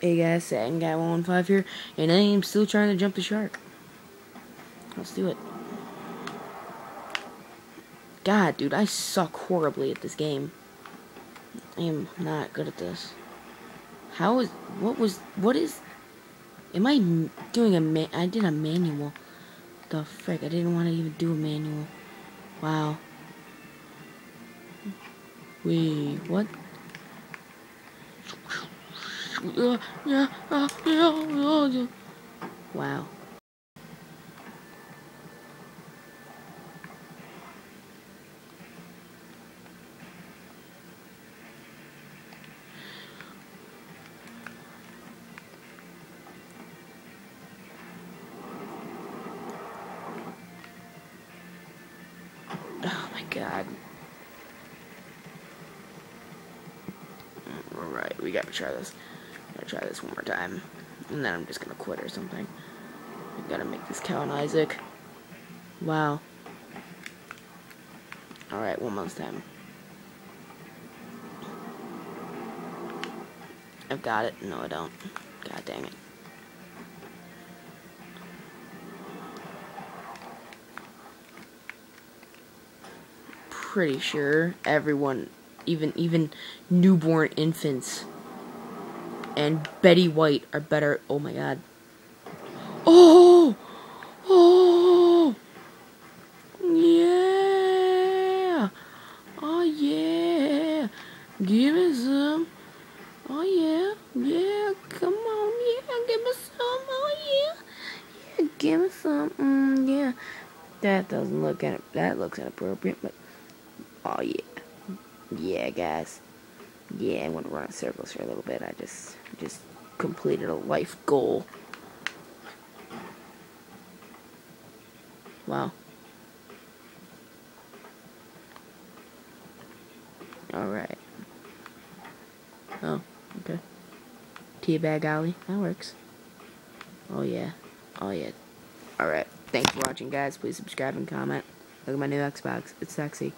Hey guys, Satin Guy 115 here, and I am still trying to jump the shark. Let's do it. God, dude, I suck horribly at this game. I am not good at this. How is, what was, what is, am I doing a, man, I did a manual. The frick, I didn't want to even do a manual. Wow. Wait, what? Wow. Oh my god. Alright, we gotta try this. Gotta try this one more time. And then I'm just gonna quit or something. I gotta make this count, Isaac. Wow. Alright, one more time. I've got it. No, I don't. God dang it. Pretty sure everyone, even even newborn infants and Betty White are better. Oh my god. Oh! Oh! Yeah! Oh yeah! Give me some. Oh yeah! Yeah! Come on! Yeah! Give me some! Oh yeah! Yeah! Give me some! Mm, yeah. That doesn't look at that looks inappropriate, but oh yeah, yeah, guys. Yeah, I want to run in circles for a little bit. I just just completed a life goal. Wow. Alright. Oh, okay. Teabag Alley. That works. Oh, yeah. Oh, yeah. Alright. Thanks for watching, guys. Please subscribe and comment. Look at my new Xbox. It's sexy.